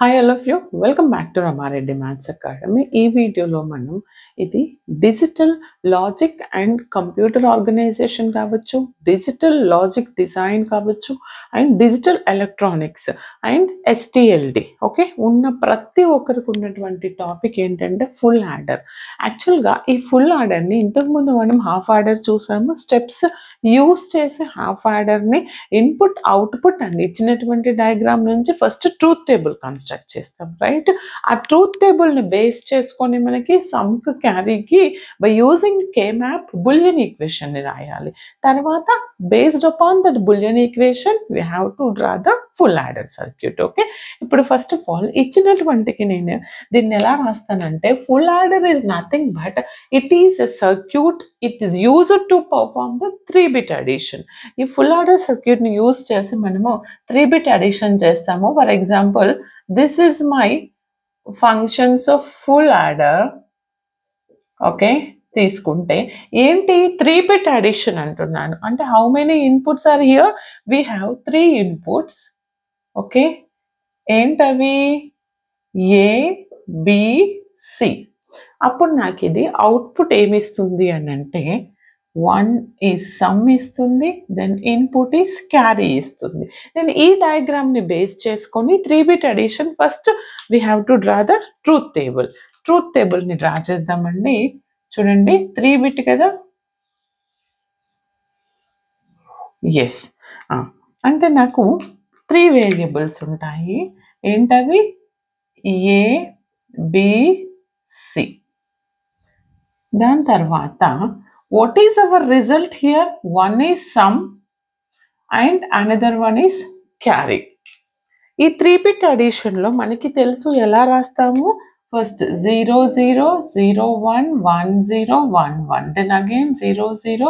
Hi all of you welcome back to Ramareddy maths academy ఈ వీడియోలో మనం ఇది digital logic and computer organisation కావచ్చు డిజిటల్ లాజిక్ డిజైన్ కావచ్చు and digital electronics and STLD okay? ఉన్న ప్రతి ఒక్కరికి ఉన్నటువంటి టాపిక్ ఏంటంటే ఫుల్ ఆర్డర్ యాక్చువల్గా ఈ ఫుల్ ఆర్డర్ని ఇంతకుముందు మనం హాఫ్ ఆర్డర్ చూసాము. స్టెప్స్ యూస్ చేసే హాఫ్ ఆర్డర్ని ఇన్పుట్ అవుట్పుట్ అండ్ ఇచ్చినటువంటి డయాగ్రామ్ నుంచి ఫస్ట్ ట్రూత్ టేబుల్ కన్స్ట్రక్ట్ చేస్తాం రైట్? ఆ ట్రూత్ టేబుల్ని బేస్ చేసుకొని మనకి సమ్క్ క్యారీకి by using K map Boolean ఈక్వేషన్ని రాయాలి. తర్వాత based upon that Boolean equation we have to draw the full adder circuit okay ఇప్పుడు ఫస్ట్ ఆఫ్ ఆల్ ఇచ్చినటువంటికి నేను దీన్ని ఎలా రాస్తానంటే full adder is nothing but it is a circuit it is used to perform the three bit addition ఈ full adder సర్క్యూట్ని use చేసి మనము three bit addition చేస్తాము. For example this is my functions of full adder okay? తీసుకుంటే. ఏంటి? Three bit addition అంటున్నాను. అంటే how many inputs are here we have three inputs okay? ఏంటవి? ఏ బిసి అప్పుడు నాకు ఇది అవుట్పుట్ ఏమిస్తుంది అని అంటే వన్ ఈజ్ సమ్ ఇస్తుంది దెన్ ఇన్పుట్ ఈస్ క్యారీ ఇస్తుంది. నేను ఈ డయాగ్రామ్ని బేస్ చేసుకొని three bit addition first we have to draw the truth table truth టేబుల్ని draw చేద్దామండి. చూడండి త్రీ బిట్ కదా? ఎస్ అంటే నాకు త్రీ వేరియబుల్స్ ఉంటాయి. ఏంటవి? ఏ బిసి దాని తర్వాత what is our result here one is sum and another one is carry ఈ త్రీ బిట్ అడిషన్లో మనకి తెలుసు ఎలా రాస్తాము? First zero zero zero one one zero one one. Then again zero zero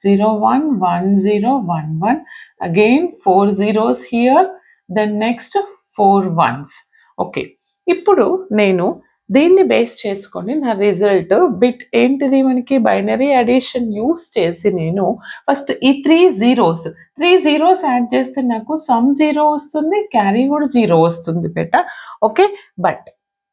zero one one zero one one. Again four zeros here then next four ones okay ఇప్పుడు నేను దీన్ని base చేసుకొని నా రిజల్ట్ బిట్ ఏంటిది మనకి? Binary addition use చేసి నేను first ఈ three zeros three zeros add చేస్తే నాకు సమ్ జీరో వస్తుంది క్యారీ కూడా జీరో వస్తుంది బెట? ఓకే బట్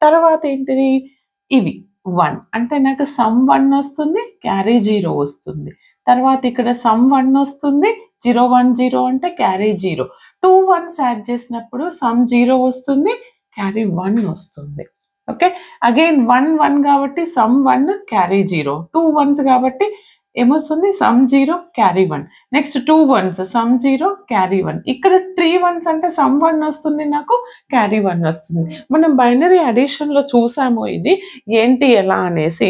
తర్వాత ఏంటిది? ఇవి. వన్. అంటే నాకు సమ్ వన్ వస్తుంది క్యారీ జీరో వస్తుంది. తర్వాత ఇక్కడ సమ్ వన్ వస్తుంది జీరో వన్ జీరో అంటే carry zero. Two ones add చేసినప్పుడు సమ్ జీరో వస్తుంది క్యారీ వన్ వస్తుంది. ఓకే? అగైన్ వన్ వన్ కాబట్టి sum one carry zero. Two ones కాబట్టి ఏమొస్తుంది sum zero carry one next two ones sum zero carry one ఇక్కడ three ones అంటే sum one వస్తుంది నాకు క్యారీ వన్ వస్తుంది. మనం బైనరీ అడిషన్లో చూసాము ఇది ఏంటి ఎలా అనేసి.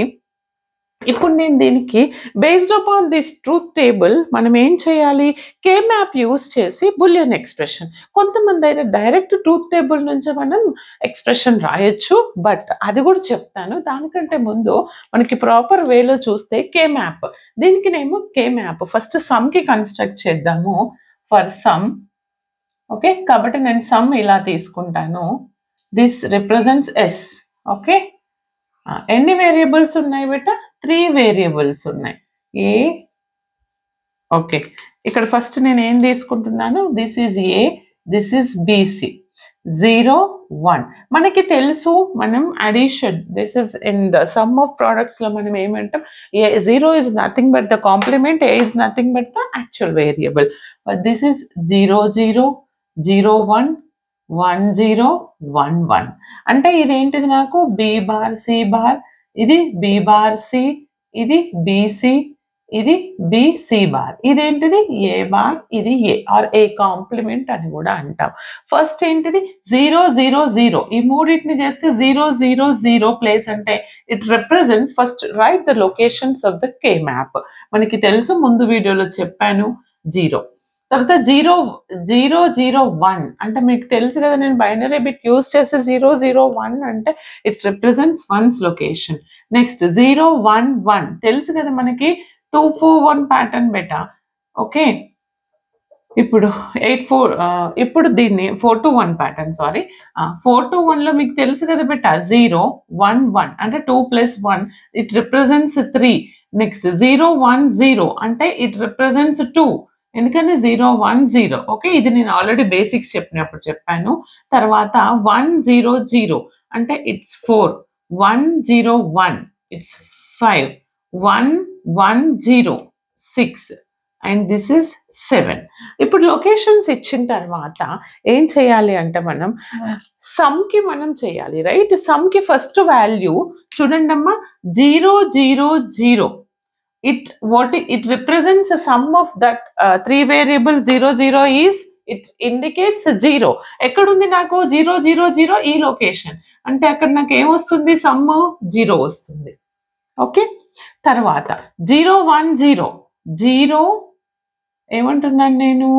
ఇప్పుడు నేను దీనికి based upon this truth table మనం ఏం చేయాలి? కే మ్యాప్ యూస్ చేసి బులియన్ ఎక్స్ప్రెషన్ కొంతమంది అయితే డైరెక్ట్ ట్రూత్ టేబుల్ నుంచి మనం ఎక్స్ప్రెషన్ రాయొచ్చు బట్ అది కూడా చెప్తాను. దానికంటే ముందు మనకి ప్రాపర్ వేలో చూస్తే కే మ్యాప్ దీనికినేమో కే మ్యాప్ ఫస్ట్ సమ్కి కన్స్ట్రక్ట్ చేద్దాము. ఫర్ సమ్ ఓకే కాబట్టి నేను సమ్ ఇలా తీసుకుంటాను. దిస్ రిప్రజెంట్స్ ఎస్ ఓకే ఎన్ని వేరియబుల్స్ ఉన్నాయి బేట? త్రీ వేరియబుల్స్ ఉన్నాయి. ఏ ఓకే ఇక్కడ ఫస్ట్ నేను ఏం తీసుకుంటున్నాను? This is A this is BC zero one మనకి తెలుసు మనం addition this is in the sum of ప్రోడక్ట్స్లో మనం ఏమంటాం? A zero is nothing but the complement A is nothing but the actual variable but this is zero zero zero one one zero one one అంటే ఇదేంటిది నాకు? B bar C bar ఇది B bar C ఇది BC ఇది BC bar ఇదేంటిది? A bar ఇది ఏ are A complement అని కూడా అంటాం. ఫస్ట్ ఏంటిది? జీరో జీరో జీరో ఈ మూడింటిని చేస్తే జీరో జీరో జీరో ప్లేస్ అంటే it represents first right the locations of the K map మనకి తెలుసు ముందు వీడియోలో చెప్పాను జీరో తర్వాత జీరో జీరో జీరో వన్. అంటే మీకు తెలుసు కదా నేను బైనరీ బిట్ యూస్ చేసే జీరో జీరో వన్ అంటే it represents ones location next zero one one. తెలుసు కదా మనకి టూ ఫోర్ వన్ ప్యాటర్న్ బెటా ఓకే ఇప్పుడు ఎయిట్ ఫోర్ ఇప్పుడు దీన్ని four two one pattern sorry four two వన్లో మీకు తెలుసు కదా బెట జీరో వన్ వన్. అంటే two plus one it represents three next zero one zero. అంటే ఇట్ రిప్రజెంట్స్ టూ ఎందుకంటే జీరో వన్ జీరో. ఓకే ఇది నేను ఆల్రెడీ బేసిక్స్ చెప్పినప్పుడు చెప్పాను. తర్వాత వన్ జీరో జీరో అంటే it's four one zero one it's five one one zero six and this is seven ఇప్పుడు locations ఇచ్చిన తర్వాత ఏం చేయాలి అంటే మనం సమ్కి మనం చేయాలి రైట్ సమ్కి ఫస్ట్ వాల్యూ చూడండి అమ్మా zero zero zero. It what it represents sum of that three variable zero zero is it indicates zero ఎక్కడుంది నాకు? జీరో జీరో జీరో ఈ లొకేషన్ అంటే అక్కడ నాకు ఏమొస్తుంది సమ్ జీరో వస్తుంది. ఓకే తర్వాత జీరో వన్ జీరో జీరో ఏమంటున్నాను నేను?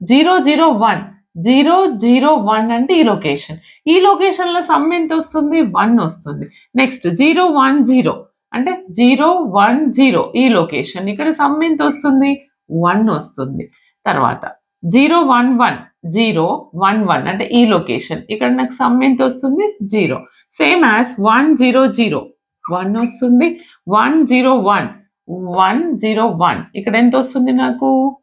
Zero zero one zero zero one అంటే ఈ లొకేషన్ ఈ లొకేషన్లో సమ్ ఎంత వస్తుంది? వన్ వస్తుంది. నెక్స్ట్ జీరో వన్ జీరో అంటే జీరో వన్ జీరో ఈ లొకేషన్ ఇక్కడ సమ్ ఎంత వస్తుంది? వన్ వస్తుంది. తర్వాత zero one one zero one one అంటే ఈ లొకేషన్. ఇక్కడ నాకు సమ్ ఎంత వస్తుంది? Zero. Same as one zero zero. One వస్తుంది. One zero one. One zero one. ఇక్కడ ఎంత వస్తుంది నాకు?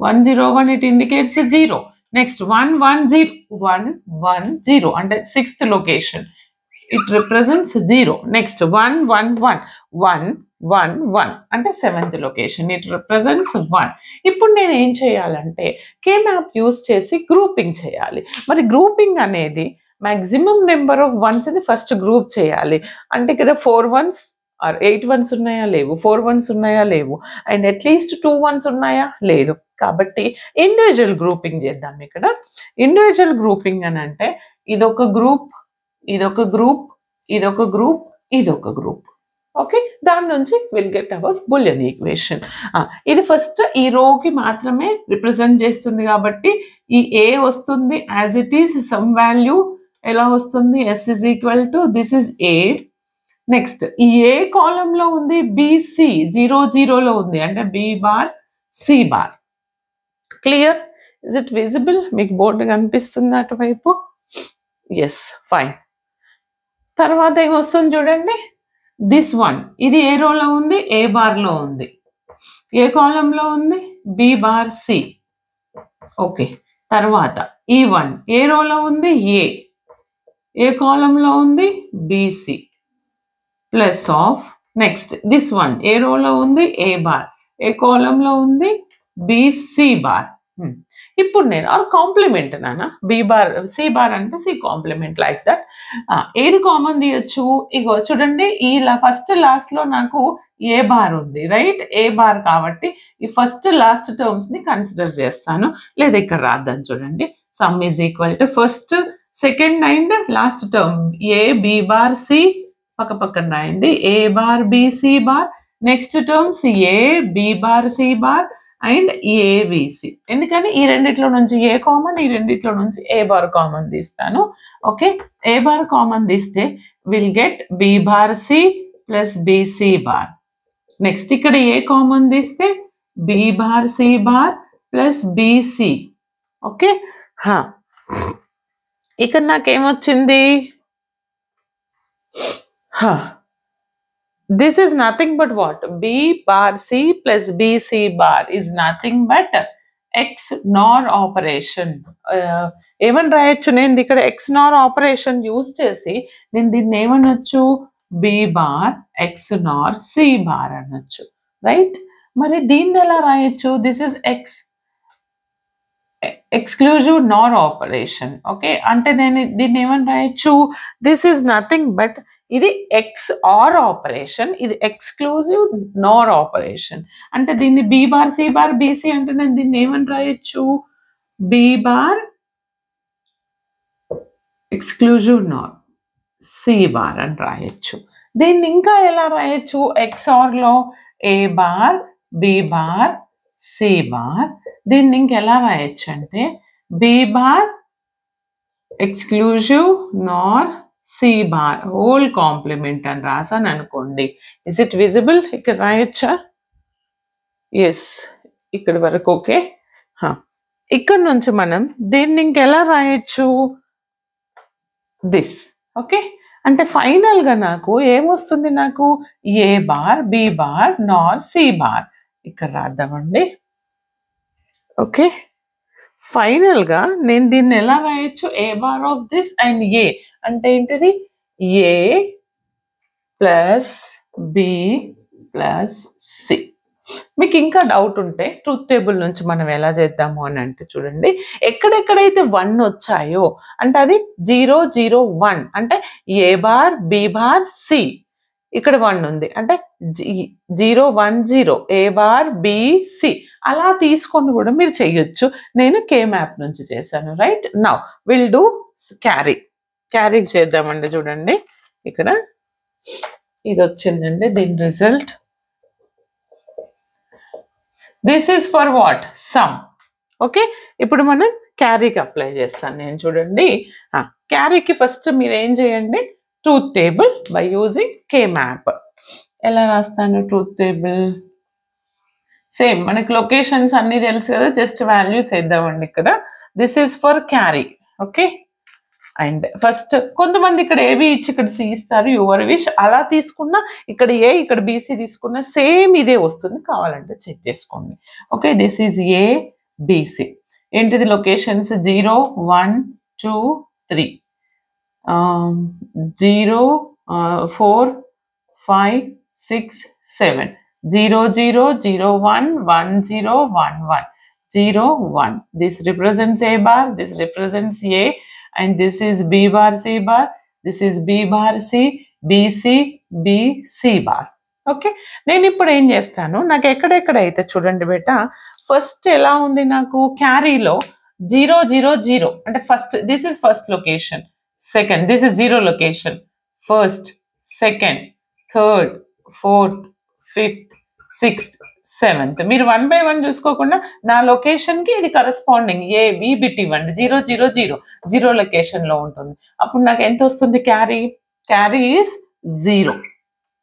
One zero one it indicates zero. Next one one zero. One one zero. అంటే sixth location it represents zero next one one one one one one అంటే seventh location it represents one ఇప్పుడు నేను ఏం చేయాలంటే కే మ్యాప్ యూస్ చేసి grouping చేయాలి. మరి grouping అనేది మ్యాక్సిమం నెంబర్ ఆఫ్ వన్స్ని ఫస్ట్ గ్రూప్ చేయాలి. అంటే ఇక్కడ four ones or eight ones ఉన్నాయా? లేవు. ఫోర్ వన్స్ ఉన్నాయా? లేవు. అండ్ అట్లీస్ట్ టూ వన్స్ ఉన్నాయా? లేదు. కాబట్టి ఇండివిజువల్ గ్రూపింగ్ చేద్దాం ఇక్కడ. ఇండివిజువల్ గ్రూపింగ్ అని అంటే ఇదొక గ్రూప్ ఇదొక గ్రూప్ ఇదొక గ్రూప్ ఇదొక గ్రూప్. ఓకే దాని నుంచి will get our boolean equation ఇది ఫస్ట్ ఈ రోకి మాత్రమే రిప్రజెంట్ చేస్తుంది కాబట్టి ఈ ఏ వస్తుంది as it is sum value ఎలా వస్తుంది? S is equal to this is A next ఈ ఏ కాలంలో ఉంది బిసి జీరో జీరోలో ఉంది. అంటే B bar C bar clear is it visible మీకు బోర్డు కనిపిస్తుంది అటువైపు? ఎస్ ఫైన్ తర్వాత ఏమొస్తుంది చూడండి. దిస్ వన్ ఇది ఏ రోలో ఉంది? ఏ బార్లో ఉంది. E ఏ కాలంలో ఉంది? బి బార్ సి ఓకే తర్వాత ఈ వన్ ఏ రోలో ఉంది? ఏ ఏ కాలంలో ఉంది? BC plus of next this one A రోలో ఉంది? ఏ బార్ ఏ కాలంలో ఉంది? బీసీ బార్ ఇప్పుడు నేను ఆర్ కాంప్లిమెంట్ నానా? బి బార్ సి బార్ అంటే సి కాంప్లిమెంట్ లైక్ దట్ ఏది కామన్ తీయొచ్చు? ఇగో చూడండి ఈ ఫస్ట్ లాస్ట్లో నాకు ఏ బార్ ఉంది రైట్ ఏ బార్ కాబట్టి ఈ ఫస్ట్ లాస్ట్ టర్మ్స్ని కన్సిడర్ చేస్తాను. లేదా ఇక్కడ రాద్దాం చూడండి. Sum is equal to first second and last term A B bar C పక్క పక్కన రాయండి. A bar B C bar next terms A B bar C bar and ABC ఎందుకని? ఈ రెండిట్లో నుంచి ఏ కామన్ ఈ రెండిట్లో నుంచి ఏ బార్ కామన్ తీస్తాను. ఓకే? ఏ బార్ కామన్ తీస్తే will get B bar C plus BC bar. Next ఇక్కడ ఏ కామన్ తీస్తే? B bar C bar plus BC okay? ఇక్కడ నాకేమొచ్చింది? This is nothing but what? B bar c plus bc bar is nothing but x nor operation. Uh, ఏమని రాయొచ్చు నేను ఇక్కడ X నార్ operation use చేసి నేను దీన్ని ఏమనొచ్చు? B bar X nor C bar అనొచ్చు. రైట్ మరి దీన్ని ఎలా రాయొచ్చు? This is X exclusive nor operation okay అంటే నేను దీన్ని ఏమని రాయొచ్చు? దిస్ ఈజ్ నథింగ్ బట్ ఇది ఎక్స్ ఆర్ ఆపరేషన్ ఇది ఎక్స్క్లూజివ్ నార్ ఆపరేషన్ అంటే దీన్ని B bar C bar BC అంటే నేను దీన్ని ఏమని రాయొచ్చు? B bar exclusive nor C bar అని రాయొచ్చు. దీన్ని ఇంకా ఎలా రాయొచ్చు? X ఆర్లో A bar B bar C bar దీన్ని ఇంకెలా రాయొచ్చు అంటే B bar exclusive nor C bar whole complement అని రాసాను అనుకోండి. ఇస్ ఇట్ విజిబుల్ ఇక్కడ రాయొచ్చా? ఎస్ ఇక్కడ వరకు ఓకే. ఇక్కడ నుంచి మనం దీన్ని ఇంకెలా రాయొచ్చు? This okay? అంటే ఫైనల్గా నాకు ఏమొస్తుంది నాకు? A bar B bar nor C bar ఇక్కడ రాద్దామండి. ఓకే? ఫైనల్గా నేను దీన్ని ఎలా రాయొచ్చు? A bar of this and A అంటే ఏంటిది? A plus B plus C మీకు ఇంకా డౌట్ ఉంటే ట్రూత్ టేబుల్ నుంచి మనం ఎలా చేద్దాము అని అంటే చూడండి. ఎక్కడెక్కడైతే వన్ వచ్చాయో అంటే అది జీరో జీరో వన్ అంటే A bar B bar C ఇక్కడ వన్ ఉంది. అంటే zero one zero A bar BC అలా తీసుకొని కూడా మీరు చెయ్యొచ్చు నేను కే మ్యాప్ నుంచి చేశాను. Right now will do carry carry చేద్దామండి చూడండి. ఇక్కడ ఇది వచ్చిందండి దీని result this is for what sum okay ఇప్పుడు మనం క్యారీకి అప్లై చేస్తాను నేను చూడండి. క్యారీకి ఫస్ట్ మీరు ఏం చేయండి? Truth table by using K map ఎలా రాస్తాను ట్రూత్ టేబుల్ సేమ్ మనకి లొకేషన్స్ అన్నీ తెలుసు కదా జస్ట్ వాల్యూస్ వేద్దామండి ఇక్కడ. This is for carry okay and first కొంతమంది ఇక్కడ ఏవి ఇచ్చి ఇక్కడ సి ఇస్తారు. యువర్ విష్ అలా తీసుకున్నా ఇక్కడ ఏ ఇక్కడ బీసీ తీసుకున్నా సేమ్ ఇదే వస్తుంది. కావాలంటే చెక్ చేసుకోండి. Okay this is A BC ఏంటిది locations zero one two three zero four five six seven zero zero zero one one zero one one zero one this represents A bar this represents A and this is B bar C bar, this is B bar C, BC, B, C bar. Okay నేను ఇప్పుడు ఏం చేస్తాను? నాకు ఎక్కడెక్కడ అయితే చూడండి బేట first ఎలా ఉంది నాకు? క్యారీలో జీరో జీరో జీరో. అంటే first this is first location second this is zero location first second third fourth fifth sixth seventh. మీరు వన్ బై వన్ చూసుకోకుండా నా లొకేషన్కి ఇది కరస్పాండింగ్ ఏ బి బిట్ ఇవ్వండి. Zero zero zero. జీరో లొకేషన్లో ఉంటుంది. అప్పుడు నాకు ఎంత వస్తుంది? Carry carry is zero.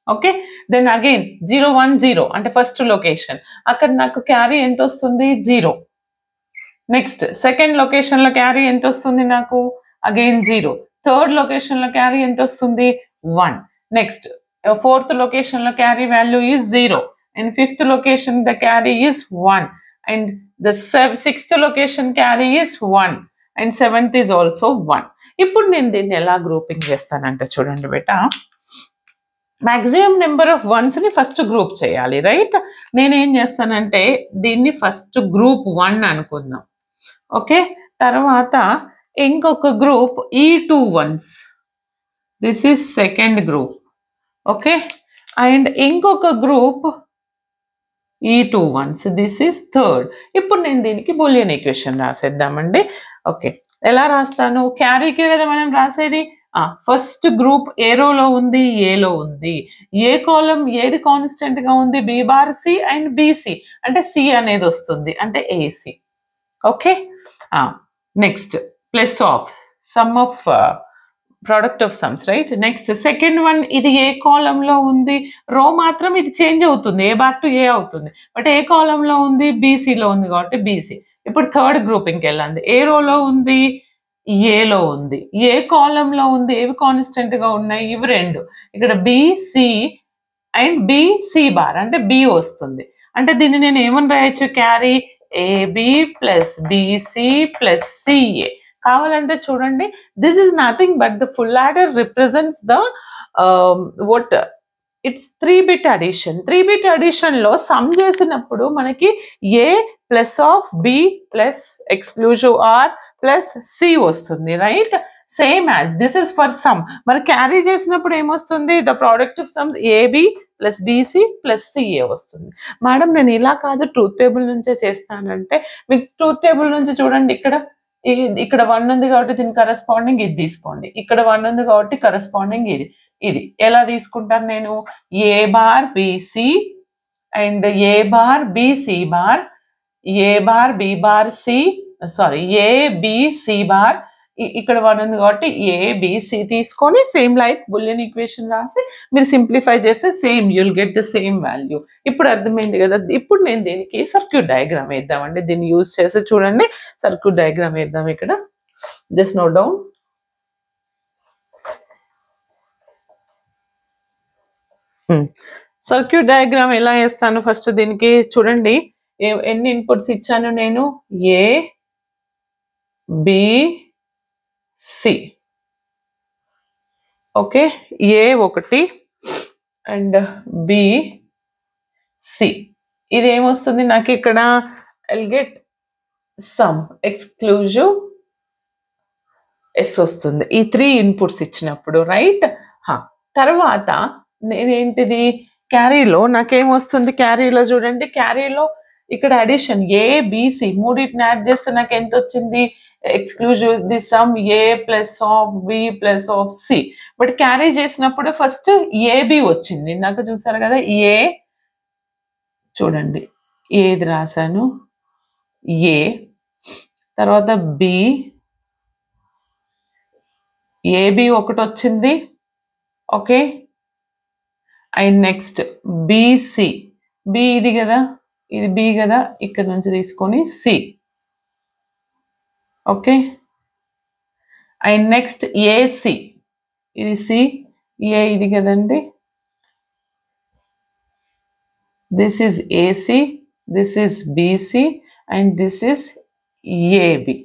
Okay? Then again zero one zero. అంటే ఫస్ట్ లొకేషన్. అక్కడ నాకు క్యారీ ఎంత వస్తుంది? జీరో. నెక్స్ట్ సెకండ్ లొకేషన్లో క్యారీ ఎంత వస్తుంది నాకు? Again zero. థర్డ్ లొకేషన్లో క్యారీ ఎంత వస్తుంది? వన్. నెక్స్ట్ ఫోర్త్ లొకేషన్లో carry value is zero. And fifth location the carry is one and the sixth location carry is one and seventh is also one ఇప్పుడు నేను దీన్ని ఎలా గ్రూపింగ్ చేస్తానంటే చూడండి బేట. మ్యాక్సిమం నెంబర్ ఆఫ్ వన్స్ని ఫస్ట్ గ్రూప్ చేయాలి రైట్ నేనేం చేస్తానంటే దీన్ని ఫస్ట్ గ్రూప్ వన్ అనుకుందాం. ఓకే తర్వాత ఇంకొక గ్రూప్ ఈ two ones this is second group okay and ఇంకొక గ్రూప్ ఈ two ones this is third ఇప్పుడు నేను దీనికి బులియన్ ఈక్వేషన్ రాసేద్దామండి. ఓకే ఎలా రాస్తాను? క్యారీకి కదా మనం రాసేది? ఫస్ట్ గ్రూప్ ఏరోలో ఉంది ఏలో ఉంది. ఏ కాలం ఏది కాన్స్టెంట్గా ఉంది? B bar C and BC అంటే సి అనేది వస్తుంది. అంటే AC okay next plus of sum of product of sums right next second one ఇది ఏ కాలంలో ఉంది? రో మాత్రం ఇది చేంజ్ అవుతుంది. ఏ బార్ టు ఏ అవుతుంది. బట్ ఏ కాలంలో ఉంది? బీసీలో ఉంది కాబట్టి బీసీ ఇప్పుడు థర్డ్ గ్రూపింగ్కి వెళ్ళండి. ఏ రోలో ఉంది? ఏలో ఉంది. ఏ కాలంలో ఉంది? ఏవి కాన్స్టెంట్గా ఉన్నాయి? ఇవి రెండు. ఇక్కడ బిసి అండ్ బిసి బార్ అంటే బి వస్తుంది. అంటే దీన్ని నేను ఏమని రాయొచ్చు? Carry AB plus BC plus CA కావాలంటే చూడండి. This is nothing but the full adder represents the what it's three bit addition three bit అడిషన్లో sum చేసినప్పుడు మనకి A plus of B plus exclusive or plus C వస్తుంది right same as this is for sum మరి carry చేసినప్పుడు ఏమొస్తుంది? The product of sums AB plus BC plus CA వస్తుంది. Madam నేను ఇలా కాదు ట్రూత్ టేబుల్ నుంచే చేస్తానంటే మీకు ట్రూత్ టేబుల్ నుంచి చూడండి ఇక్కడ. ఇక్కడ వన్ ఉంది కాబట్టి దీని కరెస్పాండింగ్ ఇది తీసుకోండి. ఇక్కడ వన్ ఉంది కాబట్టి కరెస్పాండింగ్ ఇది. ఇది ఎలా తీసుకుంటాను నేను? A bar BC and A bar BC bar A bar B bar C sorry A B C bar ఇక్కడ వన్ ఉంది కాబట్టి ఏ బిసి తీసుకొని సేమ్ లైక్ బులియన్ ఈక్వేషన్ రాసి మీరు సింప్లిఫై చేస్తే same you'll get the same value ఇప్పుడు అర్థమైంది కదా? ఇప్పుడు నేను దీనికి సర్క్యూట్ డయాగ్రామ్ వేద్దామండి. దీన్ని యూజ్ చేసి చూడండి. సర్క్యూట్ డయాగ్రామ్ వేద్దాం ఇక్కడ. Just note down circuit diagram ఎలా వేస్తాను ఫస్ట్ దీనికి? చూడండి. ఎన్ని ఇన్పుట్స్ ఇచ్చాను నేను? A B C. Okay A ఒకటి అండ్ బి సి. ఇది ఏమొస్తుంది నాకు ఇక్కడ ఎల్గెట్ సమ్ ఎక్స్క్లూజివ్ ఎస్ వస్తుంది. ఈ త్రీ ఇన్పుట్స్ ఇచ్చినప్పుడు రైట్ తర్వాత నేనేంటిది? క్యారీలో నాకేమొస్తుంది? క్యారీలో చూడండి క్యారీలో ఇక్కడ అడిషన్ ఏ బీసీ మూడింటిని యాడ్ చేస్తే నాకు ఎంత వచ్చింది exclusive the sum A plus of B plus of C. But carry చేసినప్పుడు ఫస్ట్ ఏబి వచ్చింది. నాకు చూసారు కదా ఏ. చూడండి ఏది రాశాను? ఏ. తర్వాత బి. ఏబి ఒకటి వచ్చింది. Okay. And next BC B ఇది కదా ఇది బి కదా ఇక్కడ నుంచి తీసుకొని C. Okay and next AC ఇది సి ఏ ఇది కదండి. This is AC this is BC and this is AB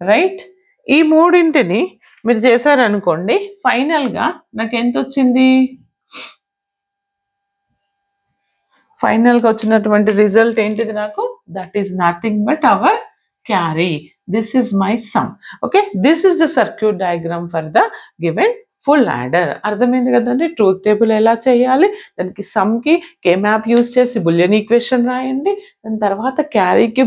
right ఈ మూడింటిని మీరు చేశారనుకోండి ఫైనల్గా నాకు ఎంత వచ్చింది ఫైనల్గా వచ్చినటువంటి రిజల్ట్ ఏంటిది నాకు? That is nothing but our carry this is my sum okay this is the circuit diagram for the given full adder అర్థమైంది కదండి? ట్రూత్ టేబుల్ ఎలా చేయాలి? దానికి సమ్కి కే మ్యాప్ యూస్ చేసి బులియన్ ఈక్వేషన్ రాయండి. దాని తర్వాత క్యారీకి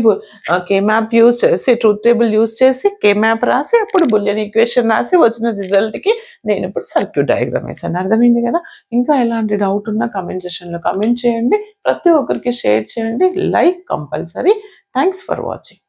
కే మ్యాప్ యూస్ చేసి ట్రూత్ టేబుల్ యూస్ చేసి కే మ్యాప్ రాసి అప్పుడు బులియన్ ఈక్వేషన్ రాసి వచ్చిన రిజల్ట్కి నేను ఇప్పుడు సర్క్యూట్ డయాగ్రామ్ వేసాను అర్థమైంది కదా? ఇంకా ఎలాంటి డౌట్ ఉన్నా కమెంట్ సెషన్లో కమెంట్ చేయండి. ప్రతి ఒక్కరికి షేర్ చేయండి. Like compulsory thanks for watching